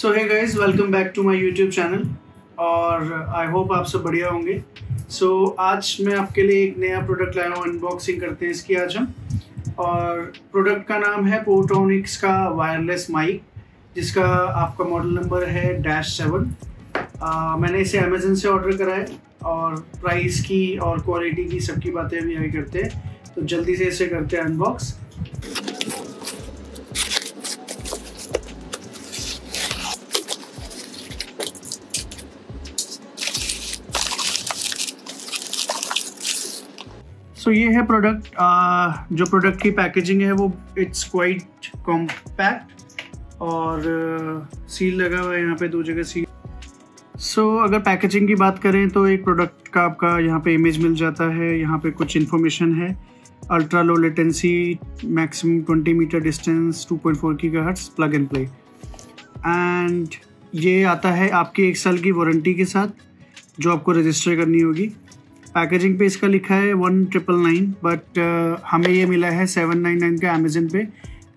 So hi guys welcome back to my YouTube channel और I hope आप सब बढ़िया होंगे। सो so, आज मैं आपके लिए एक नया प्रोडक्ट लाया हूँ अनबॉक्सिंग करते हैं इसकी आज हम। और प्रोडक्ट का नाम है पोटोनिक्स का वायरलेस माइक जिसका आपका मॉडल नंबर है डैश सेवन मैंने इसे अमेजन से ऑर्डर करा है और प्राइस की और क्वालिटी की सबकी बातें अभी आगे करते हैं। तो जल्दी से इसे करते हैं अनबॉक्स सो so, ये है प्रोडक्ट जो प्रोडक्ट की पैकेजिंग है वो इट्स क्वाइट कॉम्पैक्ट और सील लगा हुआ है यहाँ पे दो जगह सील सो so, अगर पैकेजिंग की बात करें तो एक प्रोडक्ट का आपका यहाँ पे इमेज मिल जाता है यहाँ पे कुछ इन्फॉर्मेशन है। Ultra low latency maximum 20 metre distance 2.4 point की hertz plug and play and ये आता है आपकी एक साल की वारंटी के साथ जो आपको रजिस्टर करनी होगी। पैकेजिंग पे इसका लिखा है वन ट्रिपल नाइन बट हमें ये मिला है सेवन नाइन नाइन का अमेजन पे।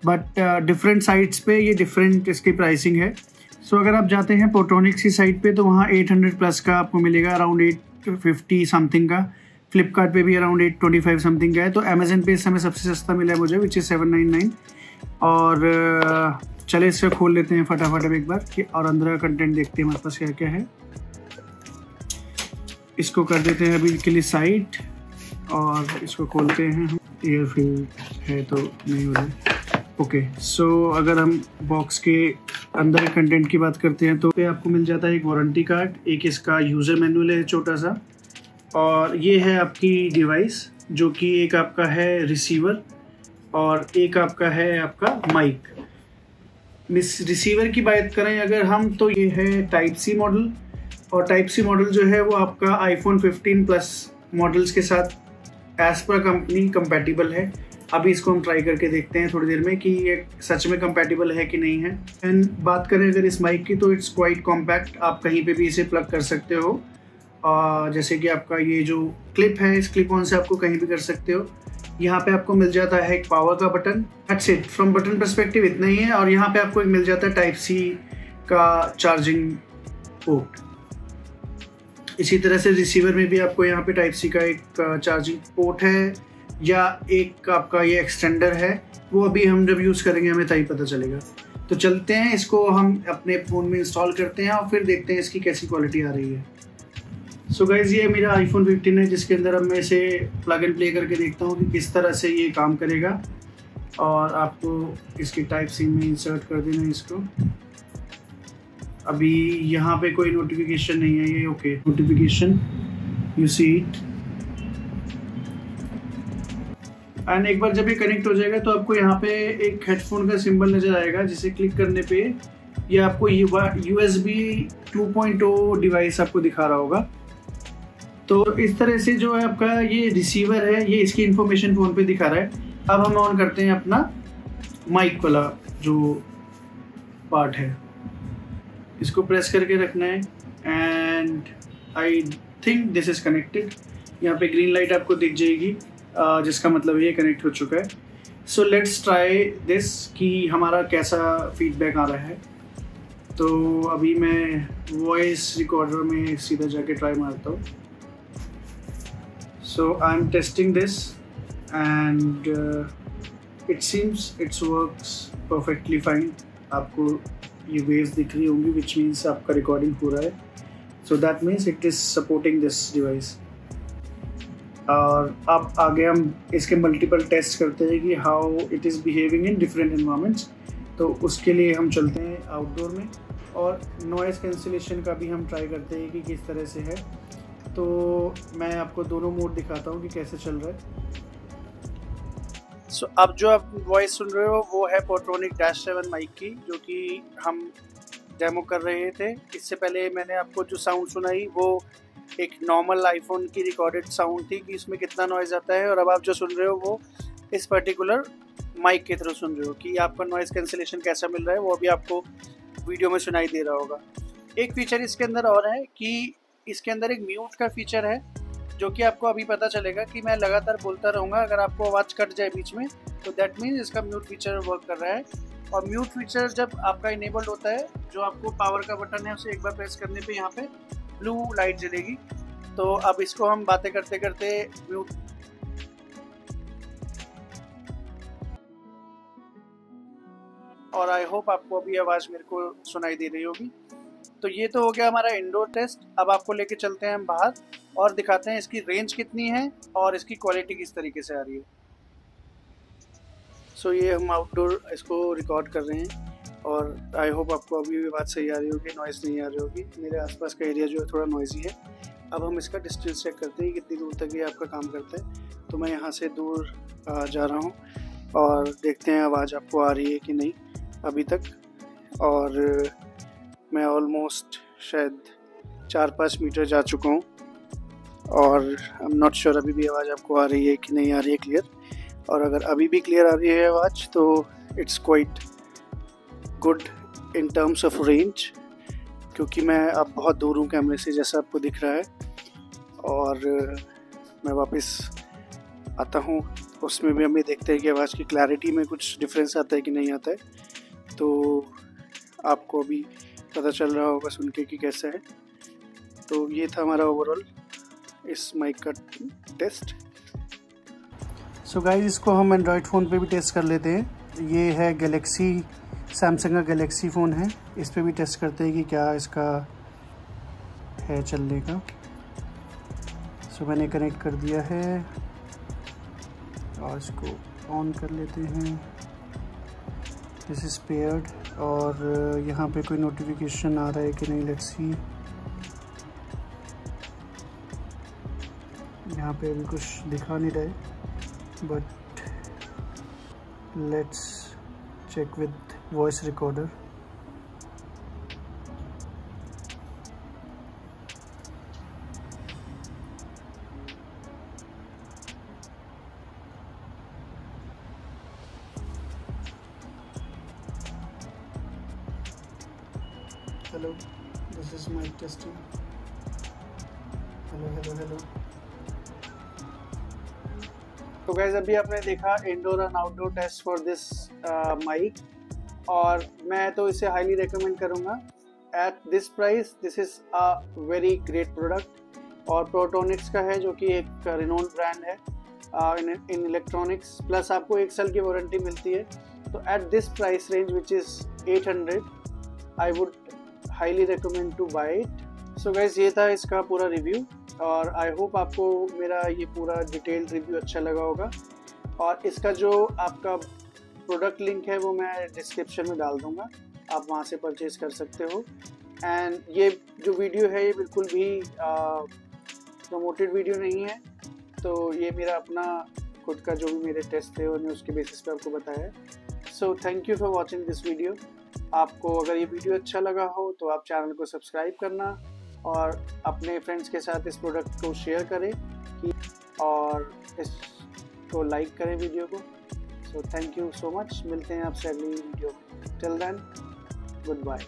बट डिफरेंट साइट्स पे ये डिफरेंट इसकी प्राइसिंग है। सो so, अगर आप जाते हैं पोट्रॉनिक्स की साइट पे तो वहाँ 800 प्लस का आपको मिलेगा अराउंड 850 समथिंग का। फ्लिपकार्ट पे भी अराउंड 825 समथिंग का है। तो अमेजन पे इस समय सबसे सस्ता मिला है मुझे which is seven nine nine और uh, चले इसे खोल लेते हैं फटाफट अब एक बार कि और अंदर का कंटेंट देखते हैं हमारे पास क्या क्या है। इसको कर देते हैं अभी के लिए साइड और इसको खोलते हैं हम। एयर फिल है तो नहीं हो रहा ओके सो अगर हम बॉक्स के अंदर कंटेंट की बात करते हैं तो पे आपको मिल जाता है एक वारंटी कार्ड एक इसका यूज़र मैनुअल है छोटा सा। और ये है आपकी डिवाइस जो कि एक आपका है रिसीवर और एक आपका है आपका माइक रिसीवर की बात करें, अगर हम तो ये है टाइप सी मॉडल और टाइप सी मॉडल जो है वो आपका आईफोन 15 प्लस मॉडल्स के साथ एज पर कंपनी कंपेटिबल है। अभी इसको हम ट्राई करके देखते हैं थोड़ी देर में कि ये सच में कंपेटिबल है कि नहीं है। एंड बात करें अगर इस माइक की तो इट्स क्वाइट कॉम्पैक्ट आप कहीं पे भी इसे प्लग कर सकते हो। और जैसे कि आपका ये जो क्लिप है, इस क्लिप ऑन से आपको कहीं भी कर सकते हो। यहाँ पे आपको मिल जाता है एक पावर का button that's it from button perspective इतना ही है और यहाँ पे आपको एक मिल जाता है टाइप सी का चार्जिंग पोर्ट इसी तरह से रिसीवर में भी आपको यहाँ पे टाइप सी का एक चार्जिंग पोर्ट है, या एक आपका ये एक्सटेंडर है, वो अभी हम जब यूज़ करेंगे, हमें तभी पता चलेगा। तो चलते हैं, इसको हम अपने फ़ोन में इंस्टॉल करते हैं, और फिर देखते हैं इसकी कैसी क्वालिटी आ रही है। सो so गाइज़ ये मेरा आईफोन 15 है, जिसके अंदर अब मैं इसे प्लग एंड प्ले करके देखता हूँ कि किस तरह से ये काम करेगा। और आपको इसकी टाइप सी में इंसर्ट कर देना इसको। अभी यहाँ पे कोई नोटिफिकेशन नहीं है, ये okay notification you see it and एक बार जब ये कनेक्ट हो जाएगा तो आपको यहाँ पे एक हेडफोन का सिंबल नज़र आएगा, जिसे क्लिक करने पे ये आपको U S B two point device आपको दिखा रहा होगा. तो इस तरह से जो है आपका ये रिसीवर है, ये इसकी इंफॉर्मेशन फ़ोन पे दिखा रहा है. अब हम ऑन करते हैं अपना माइक वाला जो पार्ट है. इसको प्रेस करके रखना है। And I think this is connected यहाँ पे ग्रीन लाइट आपको दिख जाएगी जिसका मतलब ये कनेक्ट हो चुका है। सो लेट्स ट्राई दिस कि हमारा कैसा फीडबैक आ रहा है। तो अभी मैं वॉइस रिकॉर्डर में सीधा जाके ट्राई मारता हूँ। So I am testing this and it seems it's works perfectly fine आपको ये वेव्स दिख रही होंगी विच मीन्स आपका रिकॉर्डिंग हो रहा है। So that means it is supporting this device और अब आगे हम इसके मल्टीपल टेस्ट करते हैं कि how it is behaving in different environments तो उसके लिए हम चलते हैं आउटडोर में और नॉइज़ कैंसिलेशन का भी हम ट्राई करते हैं कि किस तरह से है। तो मैं आपको दोनों मोड दिखाता हूँ कि कैसे चल रहा है। सो अब जो आप वॉइस सुन रहे हो, वो है पोट्रोनिक डैश सेवन माइक की, जो कि हम डेमो कर रहे थे। इससे पहले मैंने आपको जो साउंड सुनाई, वो एक नॉर्मल आईफोन की रिकॉर्डेड साउंड थी कि इसमें कितना नॉइज़ आता है। और अब आप जो सुन रहे हो, वो इस पर्टिकुलर माइक के थ्रू सुन रहे हो कि आपका नॉइज़ कैंसिलेशन कैसा मिल रहा है, वो अभी आपको वीडियो में सुनाई दे रहा होगा। एक फीचर इसके अंदर और है कि इसके अंदर एक म्यूट का फीचर है। जो कि आपको अभी पता चलेगा कि मैं लगातार बोलता रहूँगा, अगर आपको आवाज़ कट जाए बीच में तो दैट मीन्स इसका म्यूट फीचर वर्क कर रहा है। और म्यूट फीचर जब आपका इनेबल्ड होता है, जो आपको पावर का बटन है, उसे एक बार प्रेस करने पे यहाँ पे ब्लू लाइट जलेगी। तो अब इसको हम बातें करते करते म्यूट और आई होप आपको अभी आवाज़ मेरे को सुनाई दे रही होगी। तो ये तो हो गया हमारा इंडोर टेस्ट अब आपको लेके चलते हैं हम बाहर। और दिखाते हैं इसकी रेंज कितनी है और इसकी क्वालिटी किस तरीके से आ रही है। सो so, ये हम आउटडोर इसको रिकॉर्ड कर रहे हैं और आई होप आपको अभी भी बात सही आ रही होगी नॉइज़ नहीं आ रही होगी। मेरे आसपास का एरिया जो है थोड़ा नॉइजी है। अब हम इसका डिस्टेंस चेक करते हैं कितनी दूर तक ये आपका काम करता है। तो मैं यहाँ से दूर जा रहा हूँ और देखते हैं आवाज़ आपको आ रही है कि नहीं अभी तक। और मैं ऑलमोस्ट शायद चार पाँच मीटर जा चुका हूँ। और आई एम नॉट श्योर अभी भी आवाज़ आपको आ रही है कि नहीं आ रही है क्लियर और अगर अभी भी क्लियर आ रही है आवाज़ तो it's quite good in terms of range क्योंकि मैं अब बहुत दूर हूँ कैमरे से, जैसा आपको दिख रहा है। और मैं वापस आता हूँ, उसमें भी हमें देखते हैं कि आवाज़ की क्लैरिटी में कुछ डिफरेंस आता है कि नहीं आता है। तो आपको अभी पता चल रहा होगा सुन के कि कैसा है। तो ये था हमारा ओवरऑल इस माइक का टेस्ट सो so गाइस इसको हम एंड्रॉयड फ़ोन पे भी टेस्ट कर लेते हैं। ये है गैलेक्सी सैमसंग का गैलेक्सी फ़ोन है। इस पर भी टेस्ट करते हैं कि क्या इसका है चलने का। सो so मैंने कनेक्ट कर दिया है। और इसको ऑन कर लेते हैं। दिस इज़ पेयर्ड और यहाँ पे कोई नोटिफिकेशन आ रहा है कि नहीं? लेट्स सी यहाँ पे अभी कुछ दिखा नहीं रहा but let's check with voice recorder hello this is mic testing hello hello hello तो गैस अभी आपने देखा indoor and outdoor test for this mic और मैं तो इसे हाईली रिकमेंड करूँगा. At this price this is a very great product और प्रोटोनिक्स का है, जो कि एक रिनोन ब्रांड है इन इलेक्ट्रॉनिक्स प्लस आपको एक साल की वारंटी मिलती है. तो at this price range which is 800 I would highly recommend to buy it so guys ये था इसका पूरा रिव्यू और आई होप आपको मेरा ये पूरा डिटेल्ड रिव्यू अच्छा लगा होगा। और इसका जो आपका प्रोडक्ट लिंक है वो मैं डिस्क्रिप्शन में डाल दूँगा। आप वहाँ से परचेज़ कर सकते हो। एंड ये जो वीडियो है, ये बिल्कुल भी प्रमोटेड वीडियो नहीं है। तो ये मेरा अपना, खुद का जो भी मेरे टेस्ट थे मैंने उसके बेसिस पे आपको बताया। So thank you for watching this video आपको अगर ये वीडियो अच्छा लगा हो तो आप चैनल को सब्सक्राइब करना। और अपने फ्रेंड्स के साथ इस प्रोडक्ट को शेयर करें कि और इसको लाइक करें वीडियो को। So thank you so much मिलते हैं आपसे अगली video till then good bye